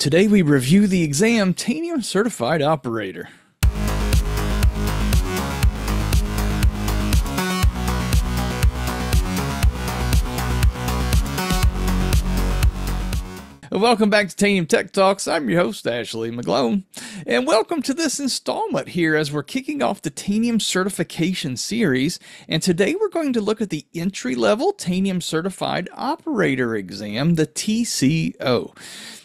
Today we review the exam Tanium Certified Operator. Welcome back to Tanium Tech Talks. I'm your host, Ashley McGlone, and welcome to this installment here as we're kicking off the Tanium Certification Series. And today we're going to look at the entry level Tanium Certified Operator exam, the TCO.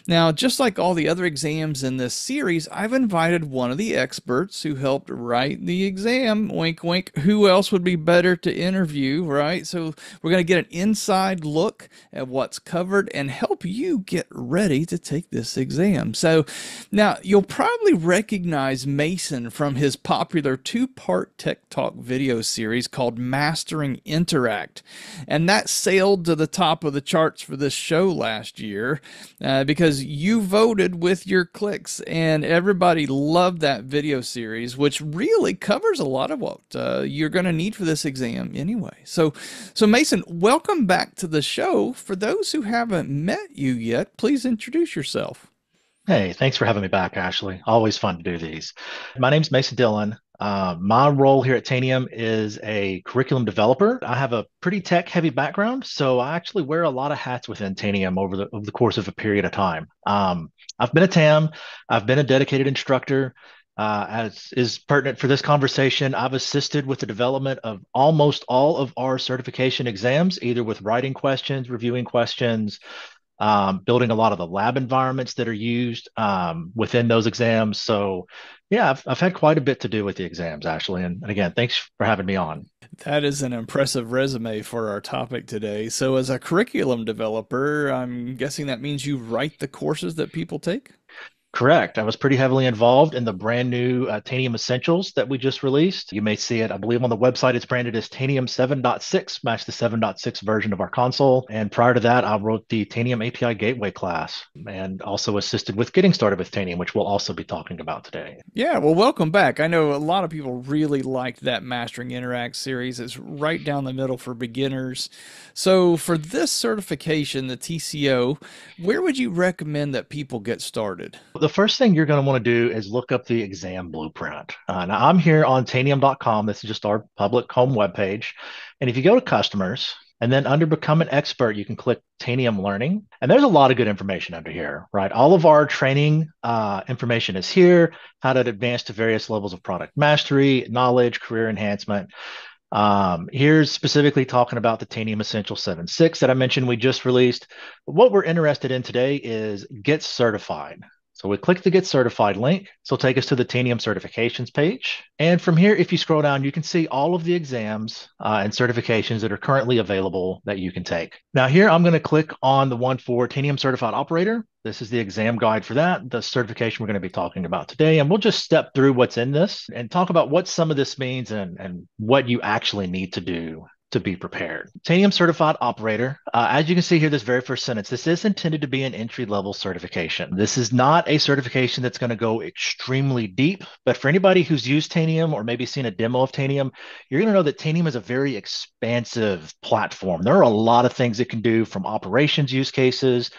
Now, just like all the other exams in this series, I've invited one of the experts who helped write the exam. Wink, wink. Who else would be better to interview, right? So, we're going to get an inside look at what's covered and help you get ready to take this exam. So, now you'll probably recognize Mason from his popular two part Tech Talk video series called Mastering Interact. And that sailed to the top of the charts for this show last year uh, because because you voted with your clicks and everybody loved that video series, which really covers a lot of what uh, you're going to need for this exam anyway. So, so Mason, welcome back to the show. For those who haven't met you yet, please introduce yourself. Hey, thanks for having me back, Ashley. Always fun to do these. My name's Mason Dillon. Uh, my role here at Tanium is a curriculum developer. I have a pretty tech heavy background, so I actually wear a lot of hats within Tanium over the over the course of a period of time. Um, I've been a TAM, I've been a dedicated instructor. Uh, as is pertinent for this conversation, I've assisted with the development of almost all of our certification exams, either with writing questions, reviewing questions, um, building a lot of the lab environments that are used um, within those exams. So, yeah, I've, I've had quite a bit to do with the exams, actually. And, and again, thanks for having me on. That is an impressive resume for our topic today. So, as a curriculum developer, I'm guessing that means you write the courses that people take? Correct. I was pretty heavily involved in the brand new uh, Tanium Essentials that we just released. You may see it, I believe, on the website. It's branded as Tanium 7.6, match the 7.6 version of our console. And prior to that, I wrote the Tanium API Gateway class and also assisted with getting started with Tanium, which we'll also be talking about today. Yeah, well, welcome back. I know a lot of people really liked that Mastering Interact series. It's right down the middle for beginners. So, for this certification, the TCO, where would you recommend that people get started? The first thing you're going to want to do is look up the exam blueprint. Uh, now, I'm here on tanium.com. This is just our public home webpage. And if you go to customers, and then under become an expert, you can click Tanium Learning. And there's a lot of good information under here, right? All of our training uh, information is here, how to advance to various levels of product mastery, knowledge, career enhancement. Um, here's specifically talking about the Tanium Essential 7.6 that I mentioned we just released. What we're interested in today is get certified. So we click the Get Certified link. So it'll take us to the Tanium certifications page. And from here, if you scroll down, you can see all of the exams uh, and certifications that are currently available that you can take. Now here, I'm going to click on the one for Tanium Certified Operator. This is the exam guide for that, the certification we're going to be talking about today. And we'll just step through what's in this and talk about what some of this means and, and what you actually need to do to be prepared. Tanium certified operator. Uh, as you can see here, this very first sentence, this is intended to be an entry level certification. This is not a certification that's going to go extremely deep, but for anybody who's used Tanium or maybe seen a demo of Tanium, you're going to know that Tanium is a very expansive platform. There are a lot of things it can do from operations use cases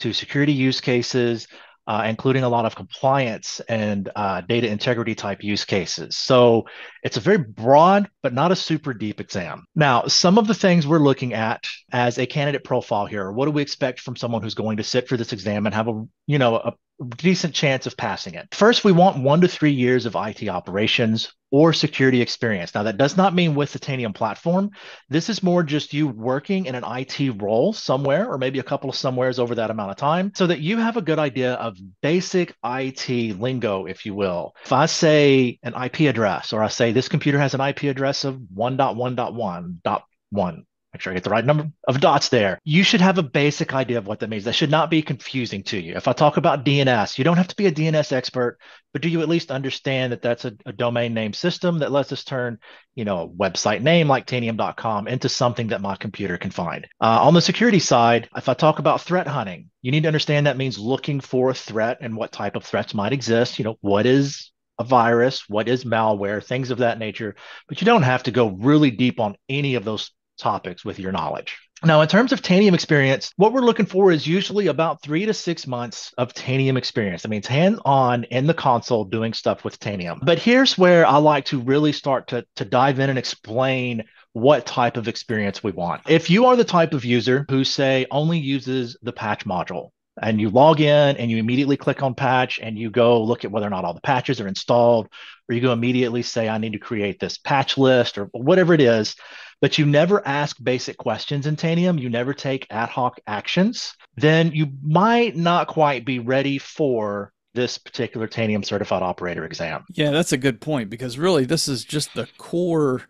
to security use cases uh, including a lot of compliance and uh, data integrity type use cases. So it's a very broad, but not a super deep exam. Now, some of the things we're looking at as a candidate profile here, what do we expect from someone who's going to sit for this exam and have a, you know, a decent chance of passing it. First, we want one to three years of IT operations or security experience. Now, that does not mean with the Tanium platform. This is more just you working in an IT role somewhere, or maybe a couple of somewheres over that amount of time, so that you have a good idea of basic IT lingo, if you will. If I say an IP address, or I say this computer has an IP address of 1.1.1.1, make sure I get the right number of dots there. You should have a basic idea of what that means. That should not be confusing to you. If I talk about DNS, you don't have to be a DNS expert, but do you at least understand that that's a, a domain name system that lets us turn, you know, a website name like tanium.com into something that my computer can find? Uh, on the security side, if I talk about threat hunting, you need to understand that means looking for a threat and what type of threats might exist. You know, what is a virus, what is malware, things of that nature. But you don't have to go really deep on any of those topics with your knowledge. Now, in terms of Tanium experience, what we're looking for is usually about three to six months of Tanium experience. I mean, it's hands on in the console doing stuff with Tanium. But here's where I like to really start to, to dive in and explain what type of experience we want. If you are the type of user who, say, only uses the patch module, and you log in and you immediately click on patch and you go look at whether or not all the patches are installed, or you go immediately say, I need to create this patch list or whatever it is, but you never ask basic questions in Tanium, you never take ad hoc actions, then you might not quite be ready for this particular Tanium certified operator exam. Yeah, that's a good point because really this is just the core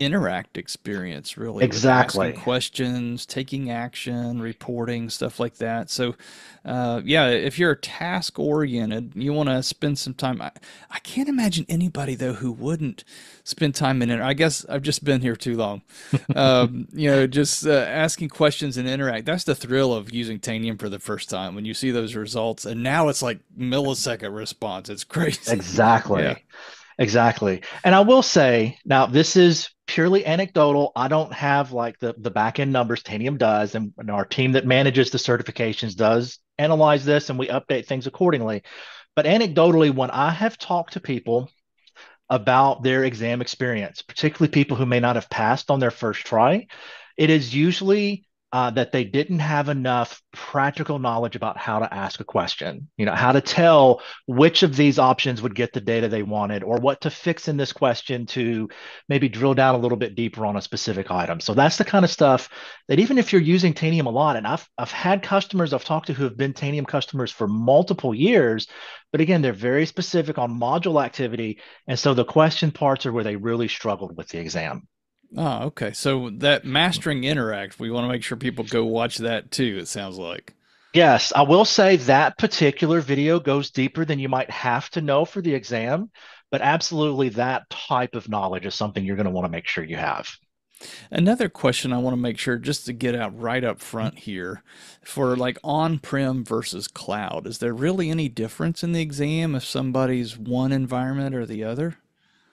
interact experience really exactly. questions taking action reporting stuff like that. So uh, yeah if you're task oriented you want to spend some time I, I can't imagine anybody though who wouldn't spend time in it. I guess i've just been here too long. Um, you know just uh, asking questions and interact that's the thrill of using tanium for the first time when you see those results and now it's like millisecond response. It's crazy. Exactly. Yeah. Exactly. And I will say now this is purely anecdotal. I don't have like the the back end numbers. Tanium does, and, and our team that manages the certifications does analyze this, and we update things accordingly. But anecdotally, when I have talked to people about their exam experience, particularly people who may not have passed on their first try, it is usually uh, that they didn't have enough practical knowledge about how to ask a question, you know, how to tell which of these options would get the data they wanted or what to fix in this question to maybe drill down a little bit deeper on a specific item. So that's the kind of stuff that even if you're using Tanium a lot, and I've, I've had customers I've talked to who have been Tanium customers for multiple years, but again, they're very specific on module activity. And so the question parts are where they really struggled with the exam. Oh, okay. So that mastering interact, we want to make sure people go watch that too. It sounds like. Yes, I will say that particular video goes deeper than you might have to know for the exam, but absolutely that type of knowledge is something you're going to want to make sure you have. Another question I want to make sure just to get out right up front here for like on-prem versus cloud, is there really any difference in the exam if somebody's one environment or the other?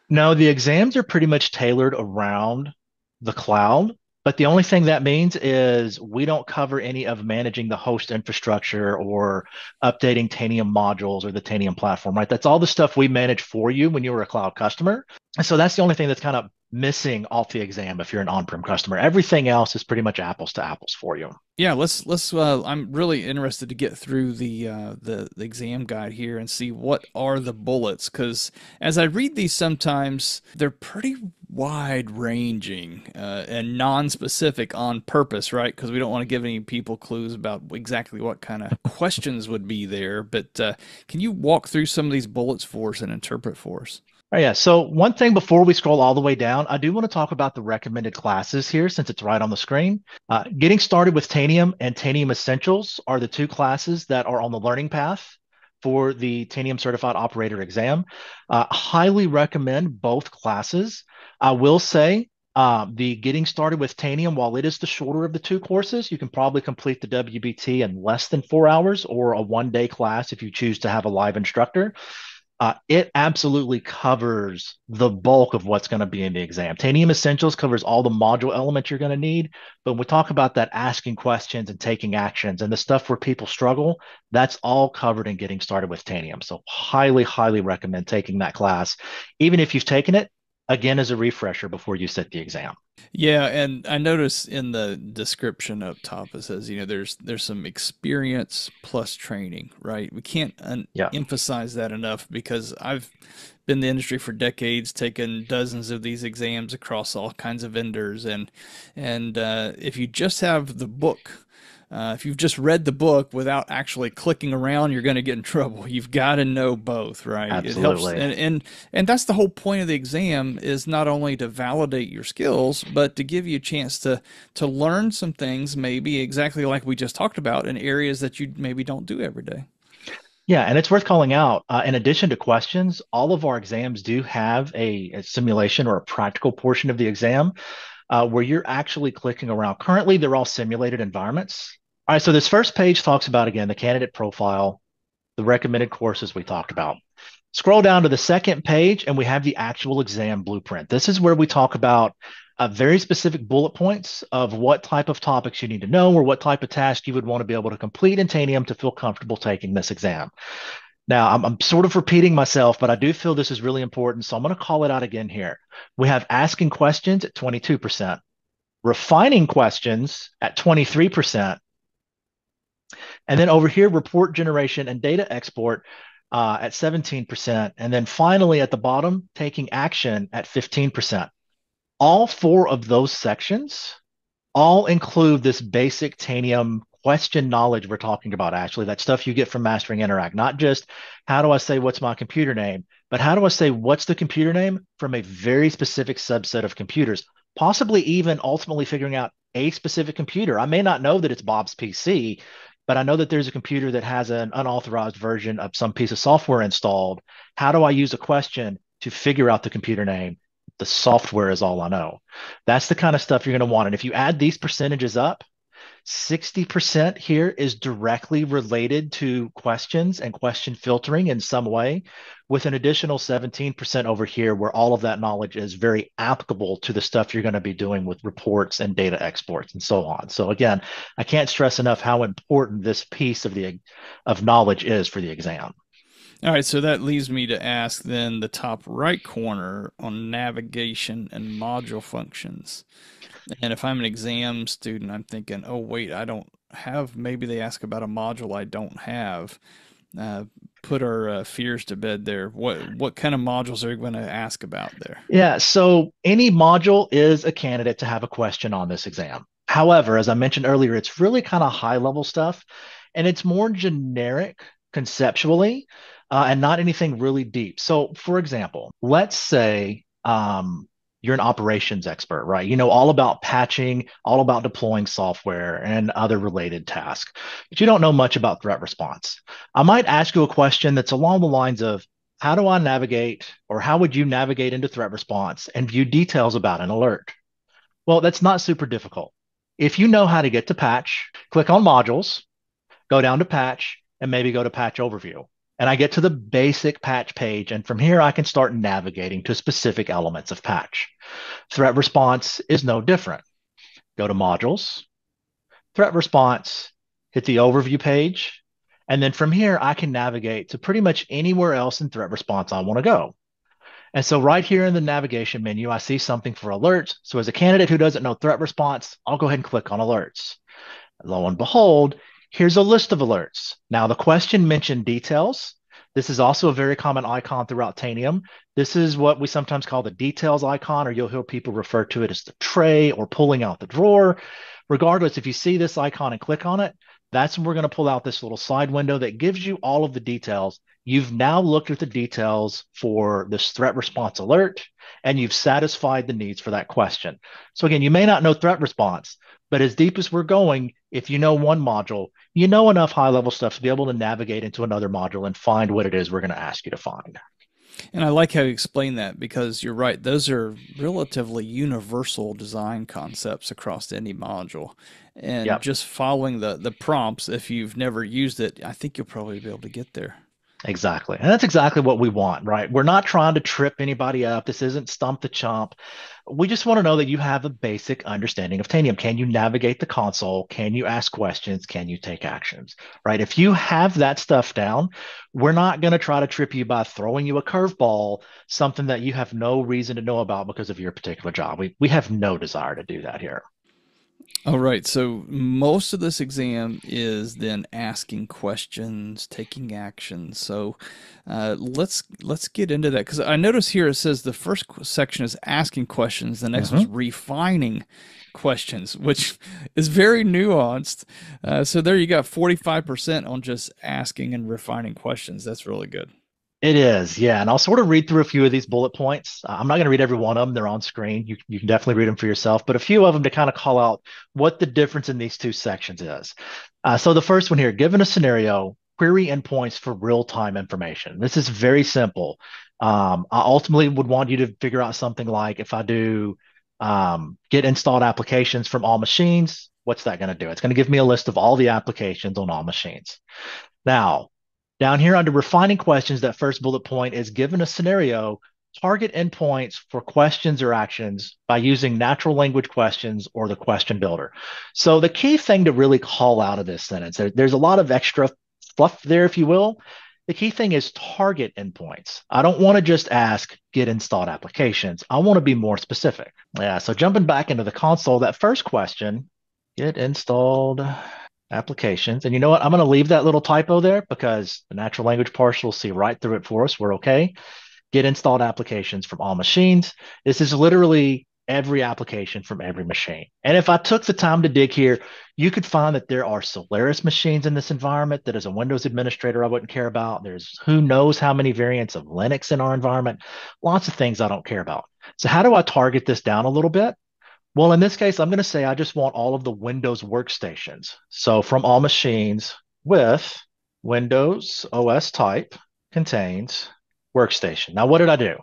No, the exams are pretty much tailored around the cloud. But the only thing that means is we don't cover any of managing the host infrastructure or updating Tanium modules or the Tanium platform, right? That's all the stuff we manage for you when you were a cloud customer. And so that's the only thing that's kind of missing off the exam if you're an on-prem customer. Everything else is pretty much apples to apples for you. Yeah, let's let's. Uh, I'm really interested to get through the, uh, the the exam guide here and see what are the bullets because as I read these, sometimes they're pretty wide ranging uh, and non-specific on purpose, right? Because we don't want to give any people clues about exactly what kind of questions would be there. But uh, can you walk through some of these bullets for us and interpret for us? Oh, yeah. So one thing before we scroll all the way down, I do want to talk about the recommended classes here since it's right on the screen. Uh, getting started with Tanium and Tanium Essentials are the two classes that are on the learning path for the Tanium Certified Operator exam. Uh, highly recommend both classes. I will say uh, the getting started with Tanium, while it is the shorter of the two courses, you can probably complete the WBT in less than four hours or a one day class if you choose to have a live instructor uh, it absolutely covers the bulk of what's going to be in the exam. Tanium Essentials covers all the module elements you're going to need. But when we talk about that asking questions and taking actions and the stuff where people struggle, that's all covered in getting started with Tanium. So, highly, highly recommend taking that class. Even if you've taken it, again as a refresher before you sit the exam. Yeah, and I notice in the description up top it says, you know, there's there's some experience plus training, right? We can't un- yeah. emphasize that enough because I've been in the industry for decades, taken dozens of these exams across all kinds of vendors, and and uh, if you just have the book uh, if you've just read the book without actually clicking around, you're going to get in trouble. You've got to know both, right? Absolutely. Helps, and, and and that's the whole point of the exam is not only to validate your skills, but to give you a chance to to learn some things, maybe exactly like we just talked about, in areas that you maybe don't do every day. Yeah, and it's worth calling out. Uh, in addition to questions, all of our exams do have a, a simulation or a practical portion of the exam uh, where you're actually clicking around. Currently, they're all simulated environments. All right, so this first page talks about, again, the candidate profile, the recommended courses we talked about. Scroll down to the second page, and we have the actual exam blueprint. This is where we talk about uh, very specific bullet points of what type of topics you need to know or what type of task you would want to be able to complete in Tanium to feel comfortable taking this exam. Now, I'm, I'm, sort of repeating myself, but I do feel this is really important. So I'm going to call it out again here. We have asking questions at 22%, refining questions at 23%. And then over here, report generation and data export uh, at 17%. And then finally, at the bottom, taking action at 15%. All four of those sections all include this basic Tanium question knowledge we're talking about, actually, that stuff you get from Mastering Interact, not just how do I say what's my computer name, but how do I say what's the computer name from a very specific subset of computers, possibly even ultimately figuring out a specific computer. I may not know that it's Bob's PC, but I know that there's a computer that has an unauthorized version of some piece of software installed. How do I use a question to figure out the computer name? The software is all I know. That's the kind of stuff you're going to want. And if you add these percentages up, 60% here is directly related to questions and question filtering in some way, with an additional 17% over here where all of that knowledge is very applicable to the stuff you're going to be doing with reports and data exports and so on. So again, I can't stress enough how important this piece of the of knowledge is for the exam. All right, so that leads me to ask then the top right corner on navigation and module functions. And if I'm an exam student, I'm thinking, oh, wait, I don't have, maybe they ask about a module I don't have. Uh, put our uh, fears to bed there. What what kind of modules are you going to ask about there? Yeah, so any module is a candidate to have a question on this exam. However, as I mentioned earlier, it's really kind of high level stuff, and it's more generic conceptually, uh, and not anything really deep. So, for example, let's say um, you're an operations expert, right? You know all about patching, all about deploying software and other related tasks, but you don't know much about threat response. I might ask you a question that's along the lines of how do I navigate or how would you navigate into threat response and view details about an alert? Well, that's not super difficult. If you know how to get to patch, click on modules, go down to patch, and maybe go to patch overview and I get to the basic patch page. And from here, I can start navigating to specific elements of patch. Threat response is no different. Go to modules, threat response, hit the overview page. And then from here, I can navigate to pretty much anywhere else in threat response I want to go. And so right here in the navigation menu, I see something for alerts. So as a candidate who doesn't know threat response, I'll go ahead and click on alerts. Lo and behold, Here's a list of alerts. Now, the question mentioned details. This is also a very common icon throughout Tanium. This is what we sometimes call the details icon, or you'll hear people refer to it as the tray or pulling out the drawer. Regardless, if you see this icon and click on it, that's when we're going to pull out this little side window that gives you all of the details. You've now looked at the details for this threat response alert, and you've satisfied the needs for that question. So again, you may not know threat response, but as deep as we're going, if you know one module, you know enough high level stuff to be able to navigate into another module and find what it is we're going to ask you to find. And I like how you explain that because you're right. Those are relatively universal design concepts across any module. And yep. just following the, the prompts, if you've never used it, I think you'll probably be able to get there. Exactly. And that's exactly what we want, right? We're not trying to trip anybody up. This isn't stump the chump. We just want to know that you have a basic understanding of Tanium. Can you navigate the console? Can you ask questions? Can you take actions? Right? If you have that stuff down, we're not going to try to trip you by throwing you a curveball, something that you have no reason to know about because of your particular job. We, we have no desire to do that here. All right. So most of this exam is then asking questions, taking action. So uh, let's let's get into that because I notice here it says the first section is asking questions, the next mm-hmm. one's refining questions, which is very nuanced. Uh, so there you got forty five percent on just asking and refining questions. That's really good. It is, yeah. And I'll sort of read through a few of these bullet points. Uh, I'm not going to read every one of them, they're on screen. You, you can definitely read them for yourself, but a few of them to kind of call out what the difference in these two sections is. Uh, so the first one here given a scenario, query endpoints for real time information. This is very simple. Um, I ultimately would want you to figure out something like if I do um, get installed applications from all machines, what's that going to do? It's going to give me a list of all the applications on all machines. Now, down here under refining questions, that first bullet point is given a scenario, target endpoints for questions or actions by using natural language questions or the question builder. So the key thing to really call out of this sentence, there's a lot of extra fluff there, if you will. The key thing is target endpoints. I don't want to just ask get installed applications. I want to be more specific. Yeah, so jumping back into the console, that first question, get installed applications. And you know what? I'm going to leave that little typo there because the natural language parser will see right through it for us. We're okay get installed applications from all machines. This is literally every application from every machine. And if I took the time to dig here, you could find that there are Solaris machines in this environment that as a Windows administrator, I wouldn't care about. There's who knows how many variants of Linux in our environment, lots of things I don't care about. So how do I target this down a little bit? Well, in this case, I'm going to say I just want all of the Windows workstations. So from all machines with Windows OS type contains workstation. Now, what did I do?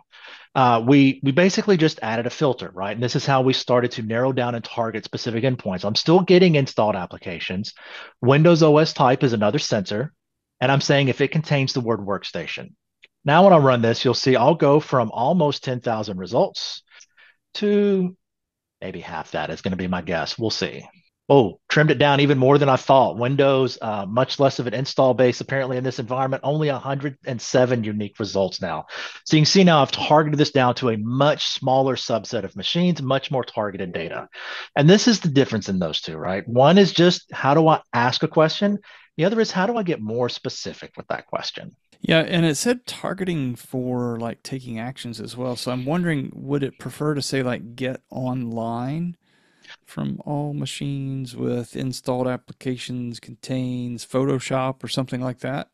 Uh, we we basically just added a filter, right? And this is how we started to narrow down and target specific endpoints. I'm still getting installed applications. Windows OS type is another sensor, and I'm saying if it contains the word workstation. Now, when I run this, you'll see I'll go from almost 10,000 results to maybe half that is going to be my guess. We'll see. Oh, trimmed it down even more than I thought. Windows, uh, much less of an install base apparently in this environment, only 107 unique results now. So you can see now I've targeted this down to a much smaller subset of machines, much more targeted data. And this is the difference in those two, right? One is just how do I ask a question? The other is how do I get more specific with that question? Yeah, and it said targeting for like taking actions as well. So I'm wondering, would it prefer to say like get online? from all machines with installed applications contains Photoshop or something like that?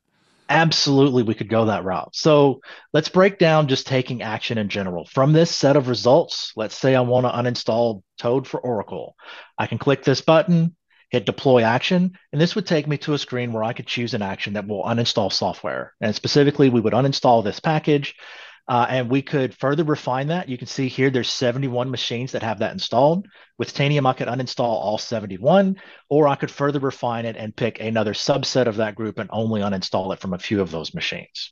Absolutely, we could go that route. So let's break down just taking action in general. From this set of results, let's say I want to uninstall Toad for Oracle. I can click this button, hit deploy action, and this would take me to a screen where I could choose an action that will uninstall software. And specifically, we would uninstall this package. Uh, and we could further refine that. You can see here there's 71 machines that have that installed. With Tanium, I could uninstall all 71, or I could further refine it and pick another subset of that group and only uninstall it from a few of those machines.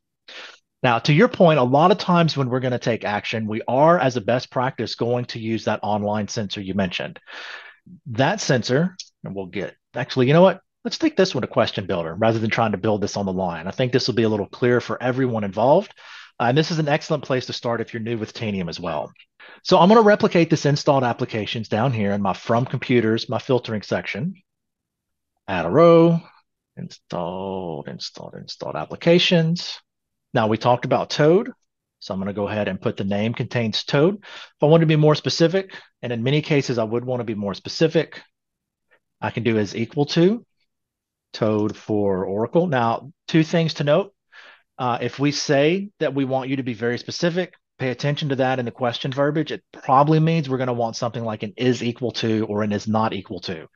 Now, to your point, a lot of times when we're going to take action, we are, as a best practice, going to use that online sensor you mentioned. That sensor, and we'll get actually, you know what? Let's take this one to question builder rather than trying to build this on the line. I think this will be a little clearer for everyone involved. Uh, and this is an excellent place to start if you're new with Tanium as well. So I'm going to replicate this installed applications down here in my from computers, my filtering section. Add a row, installed, installed, installed applications. Now we talked about Toad. So I'm going to go ahead and put the name contains Toad. If I want to be more specific, and in many cases I would want to be more specific, I can do is equal to Toad for Oracle. Now, two things to note. Uh, if we say that we want you to be very specific, pay attention to that in the question verbiage. It probably means we're going to want something like an is equal to or an is not equal to.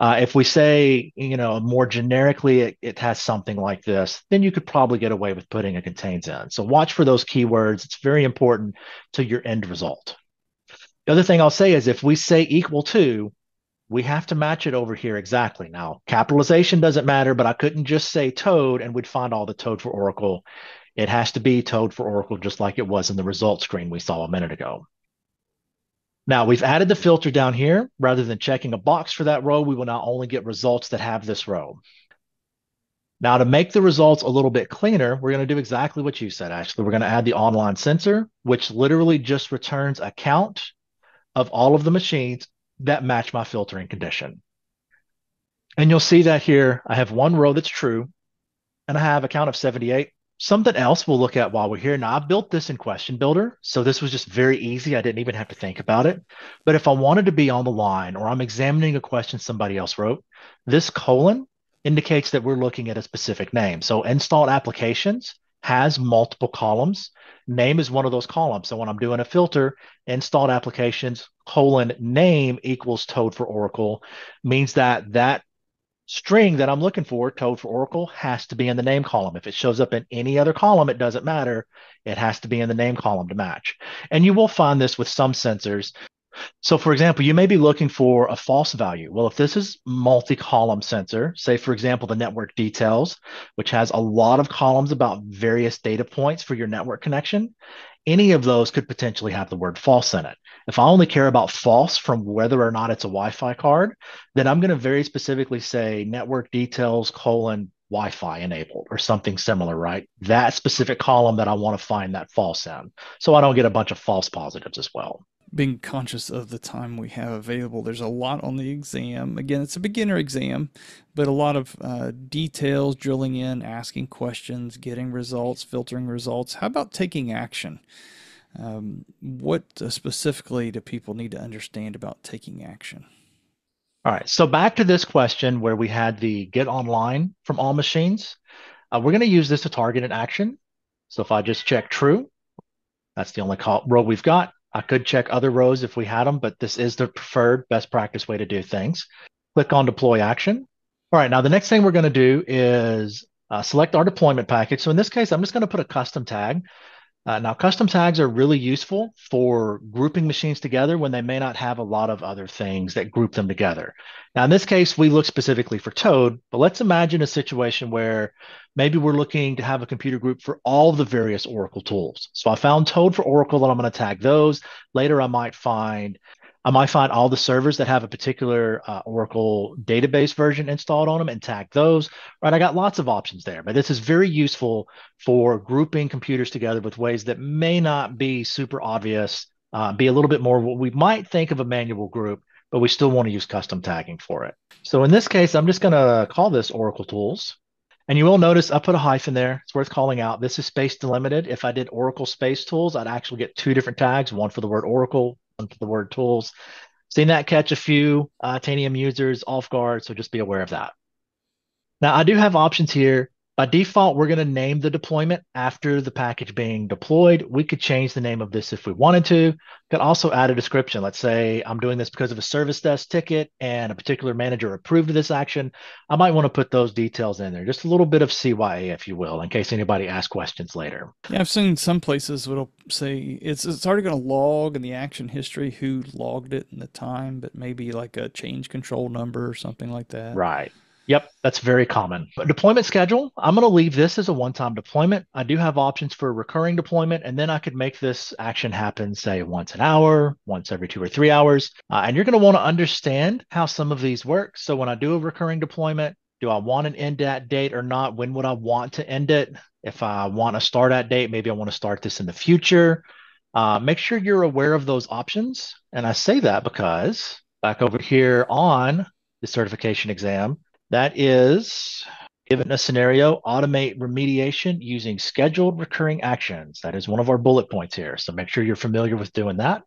Uh, if we say, you know, more generically, it, it, has something like this, then you could probably get away with putting a contains in. So watch for those keywords. It's very important to your end result. The other thing I'll say is if we say equal to, we have to match it over here exactly. Now, capitalization doesn't matter, but I couldn't just say Toad and we'd find all the Toad for Oracle. It has to be Toad for Oracle, just like it was in the result screen we saw a minute ago. Now we've added the filter down here. Rather than checking a box for that row, we will now only get results that have this row. Now to make the results a little bit cleaner, we're going to do exactly what you said, Ashley. We're going to add the online sensor, which literally just returns a count of all of the machines that match my filtering condition. And you'll see that here, I have one row that's true, and I have a count of 78. Something else we'll look at while we're here. Now, I built this in Question Builder, so this was just very easy. I didn't even have to think about it. But if I wanted to be on the line or I'm examining a question somebody else wrote, this colon indicates that we're looking at a specific name. So installed applications has multiple columns. Name is one of those columns. So when I'm doing a filter, installed applications colon name equals Toad for Oracle means that that string that I'm looking for, Toad for Oracle, has to be in the name column. If it shows up in any other column, it doesn't matter. It has to be in the name column to match. And you will find this with some sensors. So for example, you may be looking for a false value. Well, if this is multi-column sensor, say for example, the network details, which has a lot of columns about various data points for your network connection, any of those could potentially have the word false in it. If I only care about false from whether or not it's a Wi-Fi card, then I'm going to very specifically say network details colon Wi-Fi enabled or something similar, right? That specific column that I want to find that false in. So I don't get a bunch of false positives as well. Being conscious of the time we have available, there's a lot on the exam. Again, it's a beginner exam, but a lot of uh, details, drilling in, asking questions, getting results, filtering results. How about taking action? Um, what uh, specifically do people need to understand about taking action? All right, so back to this question where we had the get online from all machines. Uh, we're going to use this to target an action. So if I just check true, that's the only call, row we've got. I could check other rows if we had them, but this is the preferred best practice way to do things. Click on deploy action. All right, now the next thing we're going to do is uh, select our deployment package. So in this case, I'm just going to put a custom tag. Uh, now, custom tags are really useful for grouping machines together when they may not have a lot of other things that group them together. Now, in this case, we look specifically for Toad, but let's imagine a situation where maybe we're looking to have a computer group for all the various Oracle tools. So I found Toad for Oracle, and I'm going to tag those. Later, I might find I might find all the servers that have a particular uh, Oracle database version installed on them and tag those. Right, I got lots of options there, but this is very useful for grouping computers together with ways that may not be super obvious, uh, be a little bit more what we might think of a manual group, but we still want to use custom tagging for it. So in this case, I'm just going to call this Oracle Tools. And you will notice I put a hyphen there. It's worth calling out. This is space delimited. If I did Oracle Space Tools, I'd actually get two different tags, one for the word Oracle, to the word tools. Seen that catch a few uh, Tanium users off guard, so just be aware of that. Now, I do have options here by default, we're going to name the deployment after the package being deployed. We could change the name of this if we wanted to. Could also add a description. Let's say I'm doing this because of a service desk ticket and a particular manager approved this action. I might want to put those details in there, just a little bit of CYA, if you will, in case anybody asks questions later. Yeah, I've seen some places that'll say it's it's already going to log in the action history who logged it in the time, but maybe like a change control number or something like that. Right. Yep, that's very common. But deployment schedule, I'm going to leave this as a one-time deployment. I do have options for a recurring deployment, and then I could make this action happen, say, once an hour, once every two or three hours. Uh, and you're going to want to understand how some of these work. So when I do a recurring deployment, do I want an end at date or not? When would I want to end it? If I want to start at date, maybe I want to start this in the future. Uh, make sure you're aware of those options. And I say that because back over here on the certification exam, that is, given a scenario, automate remediation using scheduled recurring actions. That is one of our bullet points here. So make sure you're familiar with doing that.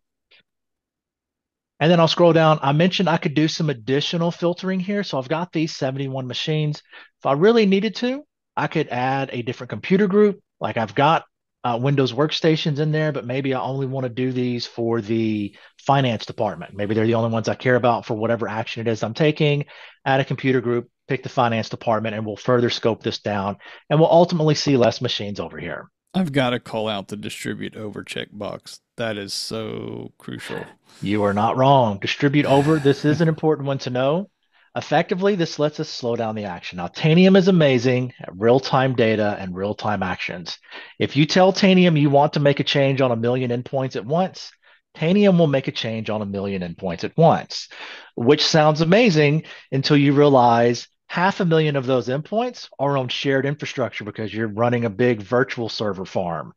And then I'll scroll down. I mentioned I could do some additional filtering here. So I've got these 71 machines. If I really needed to, I could add a different computer group. Like I've got uh, Windows workstations in there, but maybe I only want to do these for the finance department. Maybe they're the only ones I care about for whatever action it is I'm taking. Add a computer group, pick the finance department, and we'll further scope this down. And we'll ultimately see less machines over here. I've got to call out the distribute over checkbox. That is so crucial. You are not wrong. Distribute over. This is an important one to know. Effectively, this lets us slow down the action. Now, Tanium is amazing at real time data and real time actions. If you tell Tanium you want to make a change on a million endpoints at once, Tanium will make a change on a million endpoints at once, which sounds amazing until you realize half a million of those endpoints are on shared infrastructure because you're running a big virtual server farm.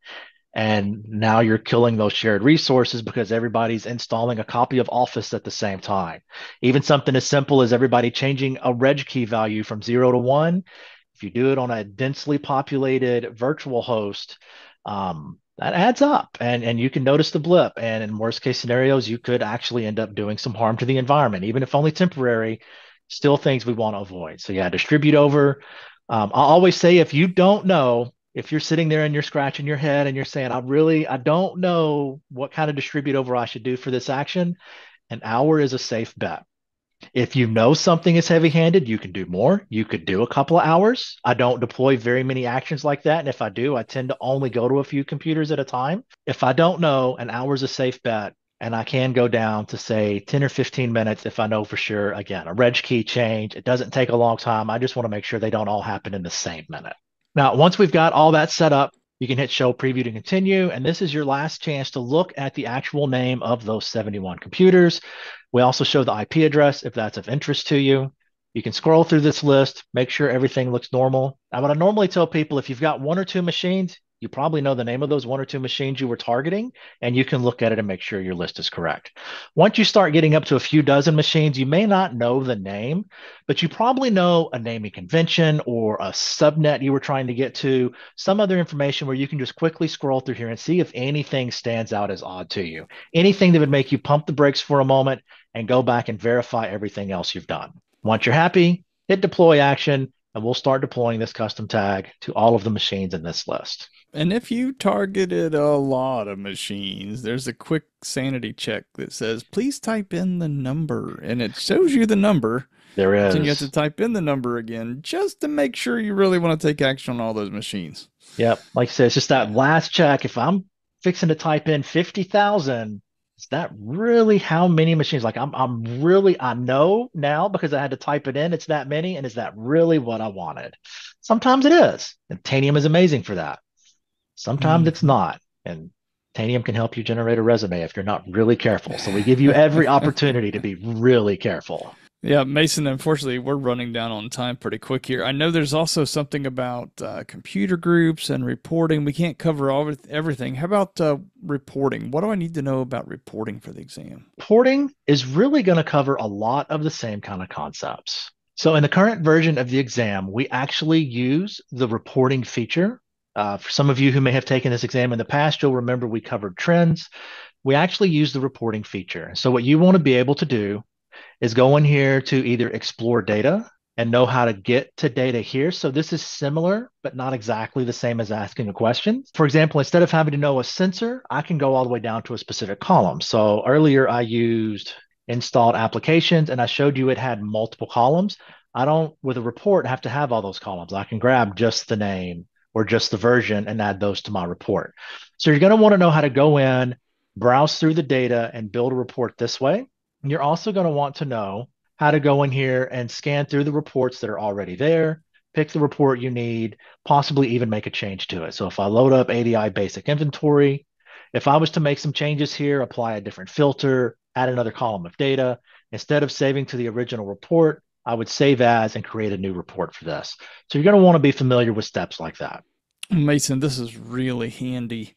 And now you're killing those shared resources because everybody's installing a copy of Office at the same time. Even something as simple as everybody changing a reg key value from zero to one. If you do it on a densely populated virtual host, um, that adds up and, and you can notice the blip. And in worst case scenarios, you could actually end up doing some harm to the environment, even if only temporary, still things we want to avoid. So yeah, distribute over. Um, I always say if you don't know, if you're sitting there and you're scratching your head and you're saying, I really, I don't know what kind of distribute over I should do for this action, an hour is a safe bet. If you know something is heavy handed, you can do more. You could do a couple of hours. I don't deploy very many actions like that. And if I do, I tend to only go to a few computers at a time. If I don't know, an hour is a safe bet. And I can go down to say 10 or 15 minutes if I know for sure. Again, a reg key change. It doesn't take a long time. I just want to make sure they don't all happen in the same minute. Now, once we've got all that set up, You can hit show preview to continue. And this is your last chance to look at the actual name of those 71 computers. We also show the IP address if that's of interest to you. You can scroll through this list, make sure everything looks normal. I what I normally tell people, if you've got one or two machines, you probably know the name of those one or two machines you were targeting, and you can look at it and make sure your list is correct. Once you start getting up to a few dozen machines, you may not know the name, but you probably know a naming convention or a subnet you were trying to get to, some other information where you can just quickly scroll through here and see if anything stands out as odd to you. Anything that would make you pump the brakes for a moment and go back and verify everything else you've done. Once you're happy, hit deploy action, and we'll start deploying this custom tag to all of the machines in this list. And if you targeted a lot of machines, there's a quick sanity check that says, please type in the number. And it shows you the number. There is. And you have to type in the number again just to make sure you really want to take action on all those machines. Yep. Like I said, it's just that last check. If I'm fixing to type in 50,000, is that really how many machines? Like I'm, I'm really, I know now because I had to type it in. It's that many. And is that really what I wanted? Sometimes it is. And Tanium is amazing for that. Sometimes mm. it's not. And Tanium can help you generate a resume if you're not really careful. So we give you every opportunity to be really careful. Yeah, Mason, unfortunately, we're running down on time pretty quick here. I know there's also something about uh, computer groups and reporting. We can't cover all everything. How about uh, reporting? What do I need to know about reporting for the exam? Reporting is really going to cover a lot of the same kind of concepts. So, in the current version of the exam, we actually use the reporting feature uh, for some of you who may have taken this exam in the past, you'll remember we covered trends. We actually use the reporting feature. So, what you want to be able to do is going in here to either explore data and know how to get to data here. So, this is similar, but not exactly the same as asking a question. For example, instead of having to know a sensor, I can go all the way down to a specific column. So, earlier I used installed applications and I showed you it had multiple columns. I don't, with a report, have to have all those columns. I can grab just the name, or just the version and add those to my report. So you're going to want to know how to go in, browse through the data, and build a report this way. You're also going to want to know how to go in here and scan through the reports that are already there, pick the report you need, possibly even make a change to it. So if I load up ADI basic inventory, if I was to make some changes here, apply a different filter, add another column of data, instead of saving to the original report, I would save as and create a new report for this. So you're going to want to be familiar with steps like that. Mason, this is really handy.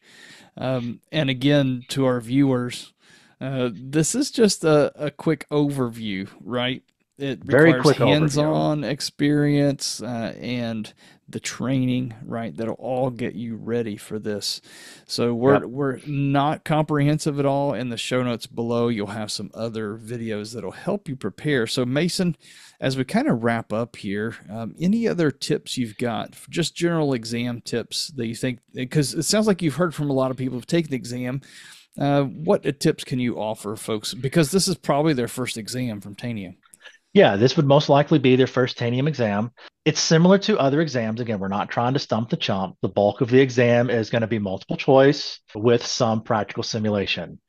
Um, and again, to our viewers, uh, this is just a, a quick overview, right? It Very requires hands-on overview. experience uh, and the training, right? That'll all get you ready for this. So we're yep. we're not comprehensive at all. In the show notes below, you'll have some other videos that'll help you prepare. So Mason, as we kind of wrap up here, um, any other tips you've got, just general exam tips that you think? Because it sounds like you've heard from a lot of people who've taken the exam. Uh, what tips can you offer folks? Because this is probably their first exam from Tanium. Yeah, this would most likely be their first Tanium exam. It's similar to other exams. Again, we're not trying to stump the chump. The bulk of the exam is going to be multiple choice with some practical simulation.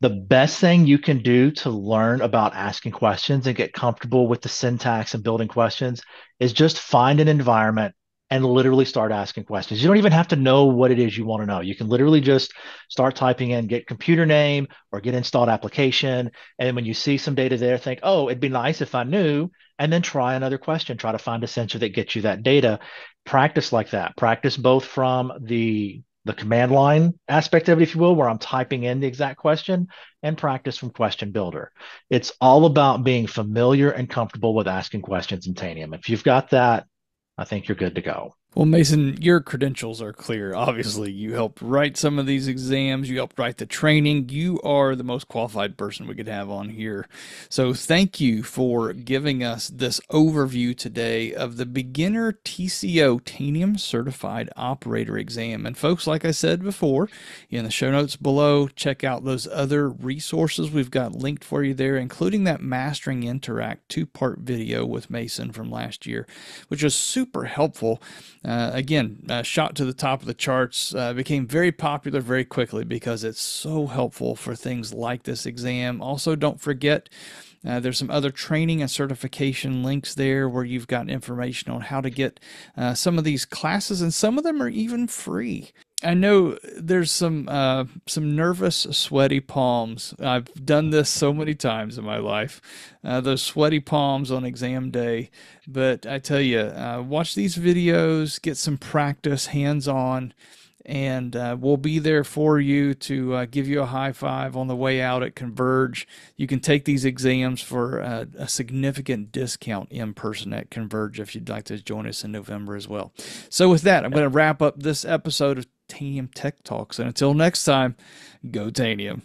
The best thing you can do to learn about asking questions and get comfortable with the syntax and building questions is just find an environment and literally start asking questions. You don't even have to know what it is you want to know. You can literally just start typing in get computer name or get installed application. And when you see some data there, think, oh, it'd be nice if I knew. And then try another question. Try to find a sensor that gets you that data. Practice like that. Practice both from the the command line aspect of it, if you will, where I'm typing in the exact question and practice from question builder. It's all about being familiar and comfortable with asking questions in Tanium. If you've got that, I think you're good to go. Well, Mason, your credentials are clear. Obviously, you helped write some of these exams, you helped write the training. You are the most qualified person we could have on here. So, thank you for giving us this overview today of the beginner TCO Tanium Certified Operator exam. And, folks, like I said before, in the show notes below, check out those other resources we've got linked for you there, including that Mastering Interact two part video with Mason from last year, which was super helpful. Uh, again, uh, shot to the top of the charts, uh, became very popular very quickly because it's so helpful for things like this exam. Also, don't forget. Uh, there's some other training and certification links there where you've got information on how to get uh, some of these classes, and some of them are even free. I know there's some uh, some nervous, sweaty palms. I've done this so many times in my life. Uh, those sweaty palms on exam day. But I tell you, uh, watch these videos, get some practice, hands on, and uh, we'll be there for you to uh, give you a high five on the way out at Converge. You can take these exams for a, a significant discount in person at Converge if you'd like to join us in November as well. So, with that, I'm going to wrap up this episode of Tanium Tech Talks. And until next time, go Tanium.